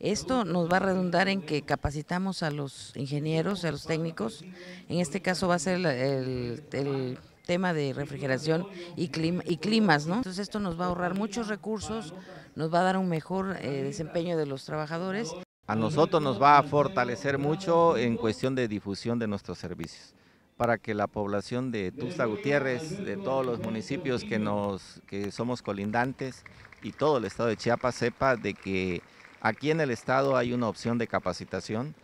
Esto nos va a redundar en que capacitamos a los ingenieros, a los técnicos. En este caso va a ser el, tema de refrigeración y, clima, y climas, ¿no? Entonces esto nos va a ahorrar muchos recursos, nos va a dar un mejor eh, desempeño de los trabajadores. A nosotros nos va a fortalecer mucho en cuestión de difusión de nuestros servicios para que la población de Tuxtla Gutiérrez, de todos los municipios que, nos, que somos colindantes y todo el estado de Chiapas sepa de que aquí en el estado hay una opción de capacitación